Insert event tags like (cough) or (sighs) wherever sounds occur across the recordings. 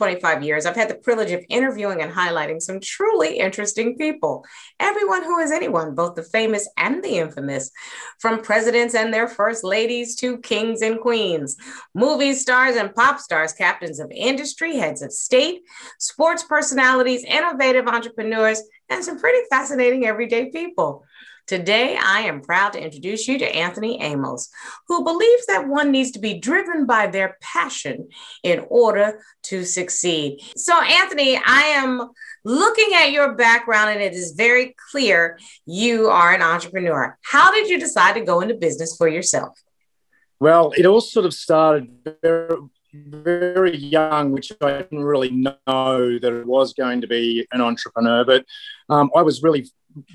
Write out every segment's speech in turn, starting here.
Over the last 25 years, I've had the privilege of interviewing and highlighting some truly interesting people. Everyone who is anyone, both the famous and the infamous, from presidents and their first ladies to kings and queens, movie stars and pop stars, captains of industry, heads of state, sports personalities, innovative entrepreneurs, and some pretty fascinating everyday people. Today, I am proud to introduce you to Anthony Amos, who believes that one needs to be driven by their passion in order to succeed. So, Anthony, I am looking at your background, and it is very clear you are an entrepreneur. How did you decide to go into business for yourself? Well, it all sort of started very, young, which I didn't really know that it was going to be an entrepreneur. But um, I was really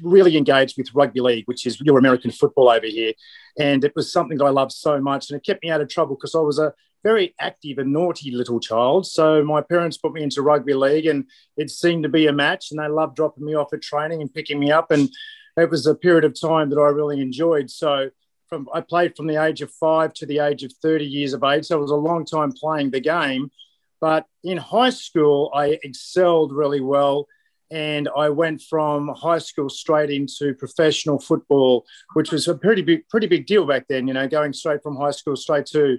really engaged with rugby league, which is your American football over here. And it was something that I loved so much. And it kept me out of trouble because I was a very active and naughty little child. So my parents put me into rugby league and it seemed to be a match. And they loved dropping me off at training and picking me up. And it was a period of time that I really enjoyed. So from I played from the age of five to the age of 30 years of age. So it was a long time playing the game. But in high school, I excelled really well and I went from high school straight into professional football, which was a pretty big, pretty big deal back then. You know, going straight from high school straight to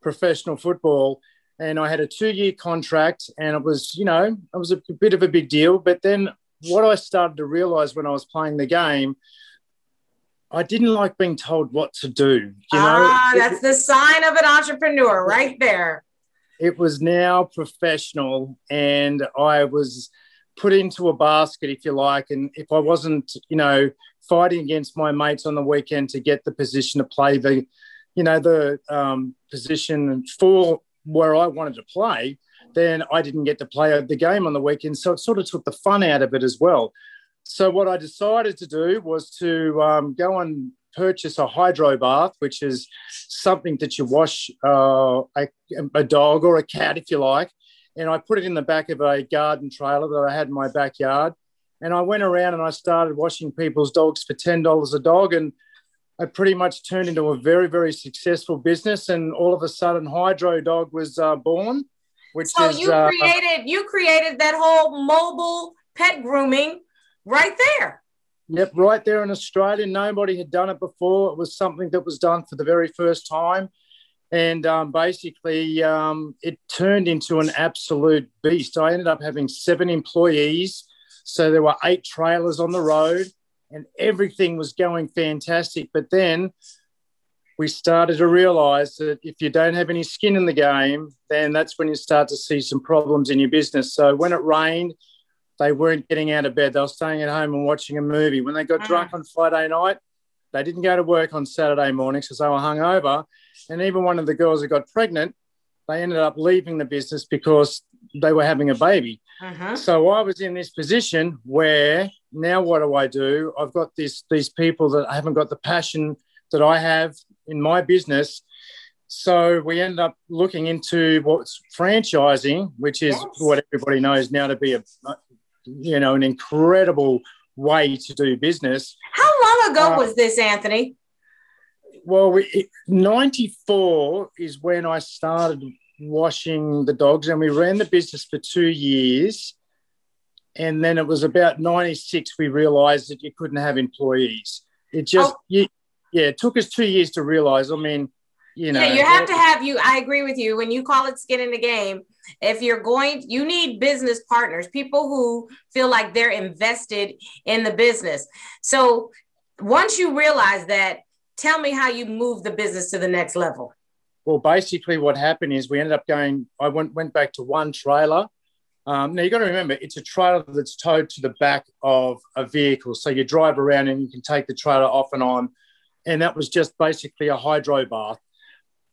professional football, and I had a two-year contract, and it was, you know, it was a bit of a big deal. But then, what I started to realize when I was playing the game, I didn't like being told what to do. You know, ah, that's the sign of an entrepreneur, right there. It was now professional, and I was put into a basket, if you like. And if I wasn't, you know, fighting against my mates on the weekend to get the position to play the, you know, the um, position for where I wanted to play, then I didn't get to play the game on the weekend. So it sort of took the fun out of it as well. So what I decided to do was to um, go and purchase a hydro bath, which is something that you wash uh, a, a, dog or a cat, if you like, and I put it in the back of a garden trailer that I had in my backyard. And I went around and I started washing people's dogs for $10 a dog. And I pretty much turned into a very, very successful business. And all of a sudden, Hydrodog was uh, born. Which so is, you uh, created uh, you created that whole mobile pet grooming right there. Yep, right there in Australia. Nobody had done it before. It was something that was done for the very first time and um, basically um, it turned into an absolute beast. I ended up having seven employees, so there were eight trailers on the road, and everything was going fantastic. But then we started to realize that if you don't have any skin in the game, then that's when you start to see some problems in your business. So when it rained, they weren't getting out of bed. They were staying at home and watching a movie. When they got mm. drunk on Friday night, they didn't go to work on Saturday mornings because they were hungover. And even one of the girls that got pregnant, they ended up leaving the business because they were having a baby. Uh-huh. So I was in this position where now what do I do? I've got this these people that haven't got the passion that I have in my business. So we ended up looking into what's franchising, which is yes. what everybody knows now to be a you know an incredible way to do business. How long ago uh, was this, Anthony? Well, we, 94 is when I started washing the dogs, and we ran the business for two years. And then it was about 96 we realized that you couldn't have employees. It just, oh. you, yeah, it took us two years to realize. I mean, you know, yeah, you have to have you. I agree with you. When you call it skin in the game, if you're going, you need business partners, people who feel like they're invested in the business. So once you realize that, tell me how you move the business to the next level. Well, basically, what happened is we ended up going. I went went back to one trailer. Um, now you've got to remember, it's a trailer that's towed to the back of a vehicle, so you drive around and you can take the trailer off and on. And that was just basically a hydro bath.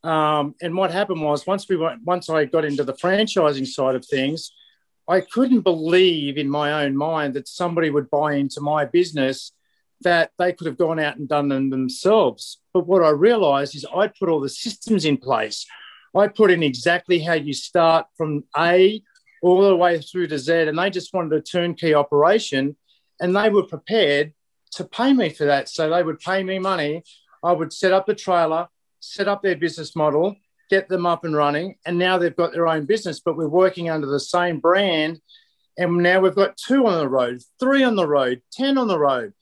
Um, and what happened was once we went, once I got into the franchising side of things, I couldn't believe in my own mind that somebody would buy into my business that they could have gone out and done them themselves. But what I realized is I put all the systems in place. I put in exactly how you start from A all the way through to Z, and they just wanted a turnkey operation, and they were prepared to pay me for that. So they would pay me money. I would set up the trailer, set up their business model, get them up and running. And now they've got their own business, but we're working under the same brand. And now we've got two on the road, three on the road, 10 on the road.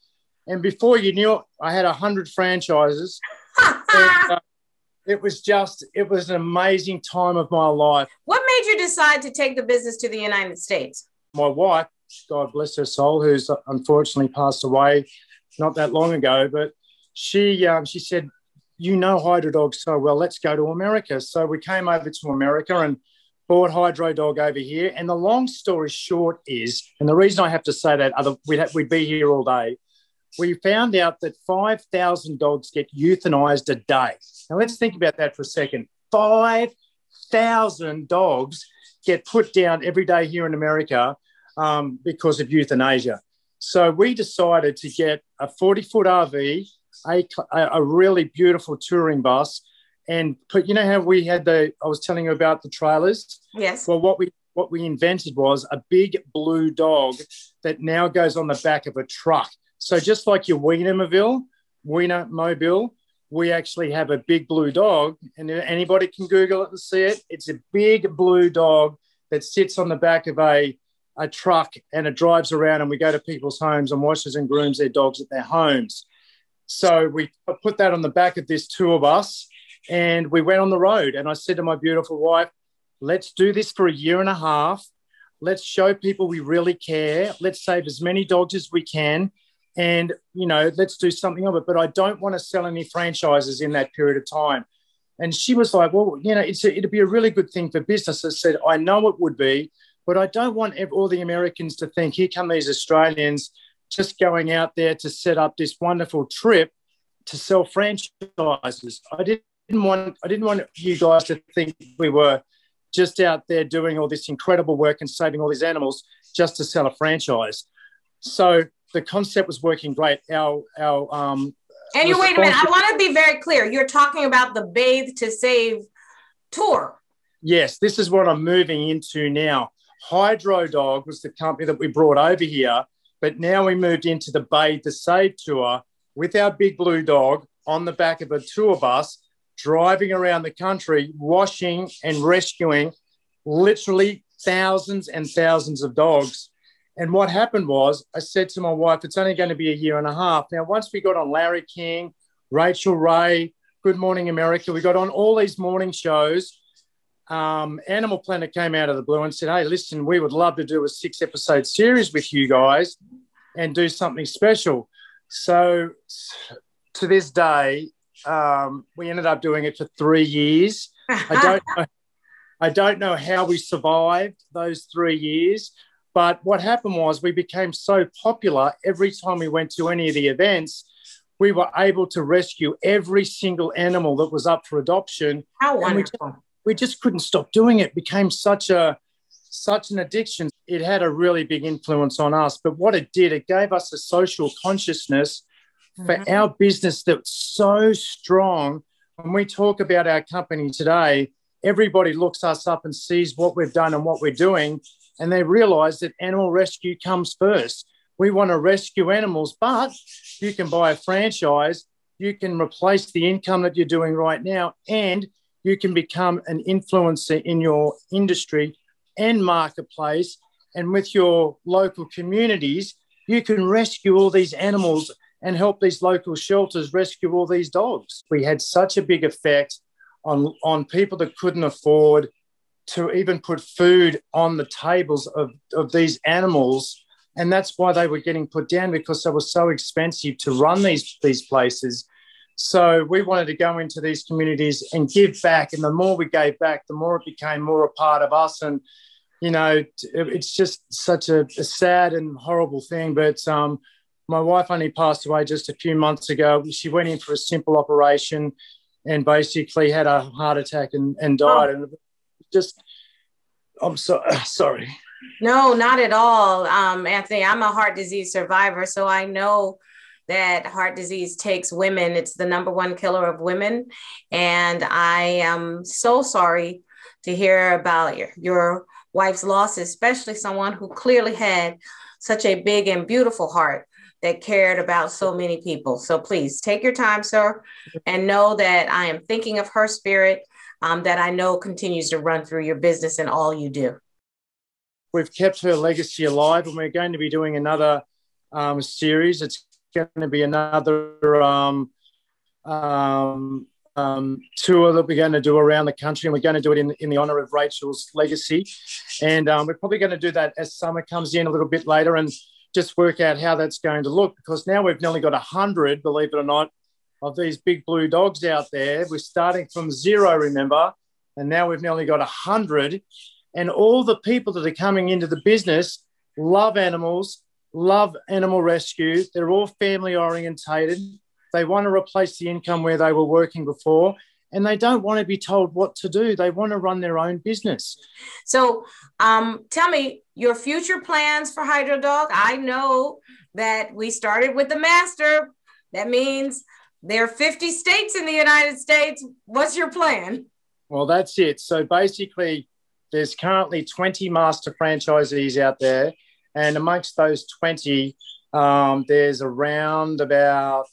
And before you knew it, I had 100 franchises. (laughs) and, uh, it was just, it was an amazing time of my life. What made you decide to take the business to the United States? My wife, God bless her soul, who's unfortunately passed away not that long ago, but she um, she said, "You know Hydrodog so well. Let's go to America." So we came over to America and bought Hydrodog over here. And the long story short is, and the reason I have to say that, other we'd, have, we'd be here all day. We found out that 5,000 dogs get euthanized a day. Now let's think about that for a second. 5,000 dogs get put down every day here in America um, because of euthanasia. So we decided to get a 40 foot RV, a, a really beautiful touring bus, and put, you know how we had the, I was telling you about the trailers? Yes. Well, what we, what we invented was a big blue dog that now goes on the back of a truck. So just like your Wienermobile, Wienermobile, we actually have a big blue dog, and anybody can Google it and see it. It's a big blue dog that sits on the back of a a truck and it drives around and we go to people's homes and washes and grooms their dogs at their homes. So we put that on the back of this tour bus and we went on the road. And I said to my beautiful wife, let's do this for a year and a half. Let's show people we really care. Let's save as many dogs as we can. And, you know, let's do something of it. But I don't want to sell any franchises in that period of time. And she was like, well, you know, it's a, it'd be a really good thing for business. I said, I know it would be, but I don't want all the Americans to think, here come these Australians just going out there to set up this wonderful trip to sell franchises. I didn't want I didn't want you guys to think we were just out there doing all this incredible work and saving all these animals just to sell a franchise. So the concept was working great. Our our um and you wait a minute, I want to be very clear. You're talking about the Bathe to Save tour. Yes, this is what I'm moving into now. Hydrodog was the company that we brought over here, but now we moved into the Bathe to Save tour with our big blue dog on the back of a tour bus, driving around the country, washing and rescuing literally thousands and thousands of dogs. And what happened was, I said to my wife, it's only going to be a year and a half. Now, once we got on Larry King, Rachael Ray, Good Morning America, we got on all these morning shows um, Animal Planet came out of the blue and said, Hey, listen, we would love to do a six episode series with you guys and do something special. So to this day, um, we ended up doing it for three years. I (laughs) don't know, I don't know how we survived those three years, but what happened was we became so popular every time we went to any of the events, we were able to rescue every single animal that was up for adoption. How wonderful we just couldn't stop doing it. it became such a such an addiction. It had a really big influence on us. But what it did, it gave us a social consciousness for mm-hmm. our business that's so strong. When we talk about our company today, everybody looks us up and sees what we've done and what we're doing, and they realize that animal rescue comes first. We want to rescue animals, but you can buy a franchise, you can replace the income that you're doing right now, and you can become an influencer in your industry and marketplace. And with your local communities, you can rescue all these animals and help these local shelters rescue all these dogs. We had such a big effect on, on people that couldn't afford to even put food on the tables of, of these animals. And that's why they were getting put down because they were so expensive to run these, these places. So we wanted to go into these communities and give back. And the more we gave back, the more it became more a part of us. And, you know, it's just such a, a sad and horrible thing. But um, my wife only passed away just a few months ago. She went in for a simple operation and basically had a heart attack and, and died. Oh. And just, I'm so, (sighs) sorry. No, not at all. Um, Anthony, I'm a heart disease survivor, so I know that heart disease takes women. It's the number one killer of women. And I am so sorry to hear about your, your wife's loss, especially someone who clearly had such a big and beautiful heart that cared about so many people. So please take your time, sir, and know that I am thinking of her spirit. um, that I know continues to run through your business and all you do? We've kept her legacy alive, and we're going to be doing another um, series. It's going to be another um, um, um, tour that we're going to do around the country, and we're going to do it in, in the honor of Rachel's legacy. And um, we're probably going to do that as summer comes in a little bit later and just work out how that's going to look because now we've nearly got 100, believe it or not, of these big blue dogs out there. We're starting from zero, remember, and now we've nearly got 100. And all the people that are coming into the business love animals, love animal rescue. They're all family orientated they want to replace the income where they were working before and they don't want to be told what to do. They want to run their own business. So, um, tell me your future plans for Hydrodog. I know that we started with the master. That means there are 50 states in the United States. What's your plan? Well, that's it. So basically, there's currently 20 master franchisees out there, and amongst those 20, um, there's around about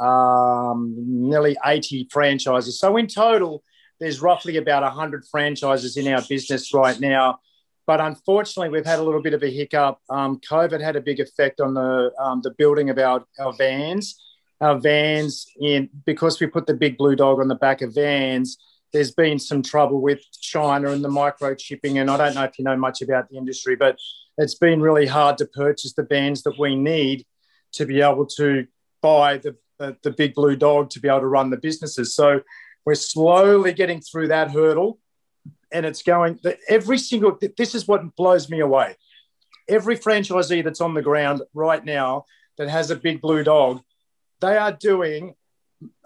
um, nearly 80 franchises. So in total, there's roughly about 100 franchises in our business right now. But unfortunately, we've had a little bit of a hiccup. Um, COVID had a big effect on the um, the building of our, our vans. Our vans, in because we put the big blue dog on the back of vans, there's been some trouble with China and the microchipping. And I don't know if you know much about the industry, but it's been really hard to purchase the bands that we need to be able to buy the the, the big blue dog to be able to run the businesses. So we're slowly getting through that hurdle and it's going every single this is what blows me away every franchisee that's on the ground right now that has a big blue dog they are doing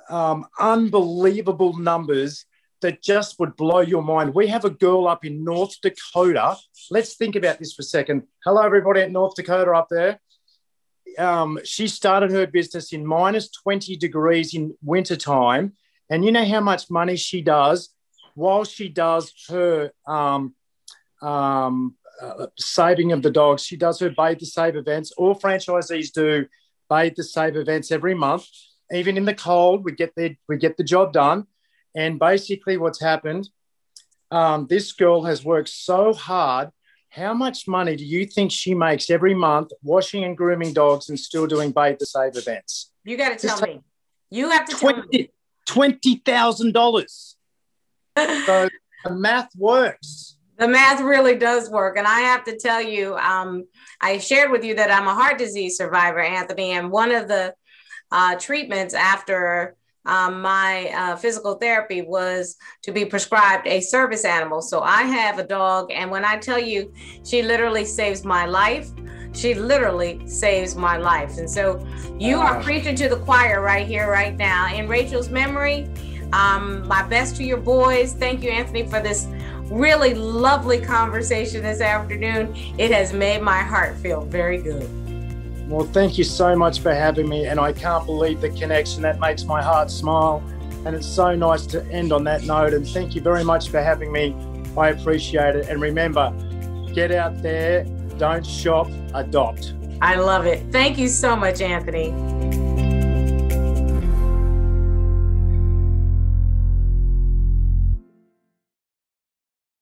um, unbelievable numbers that just would blow your mind we have a girl up in north dakota let's think about this for a second hello everybody at north dakota up there um, she started her business in minus 20 degrees in wintertime. And you know how much money she does while she does her um, um, uh, saving of the dogs. She does her Bathe to Save events. All franchisees do Bathe to Save events every month. Even in the cold, we get the, we get the job done. And basically, what's happened, um, this girl has worked so hard how much money do you think she makes every month washing and grooming dogs and still doing Bathe to Save events? You got to tell me. You have to 20, tell me. $20,000. so the math works. The math really does work. And I have to tell you, um, I shared with you that I'm a heart disease survivor, Anthony. And one of the uh, treatments after um, my uh, physical therapy was to be prescribed a service animal. So I have a dog, and when I tell you, she literally saves my life. She literally saves my life. And so you are preaching to the choir right here, right now. In Rachel's memory, um, my best to your boys. Thank you, Anthony, for this really lovely conversation this afternoon. It has made my heart feel very good. Well, thank you so much for having me. And I can't believe the connection. That makes my heart smile. And it's so nice to end on that note. And thank you very much for having me. I appreciate it. And remember, get out there, don't shop, adopt. I love it. Thank you so much, Anthony.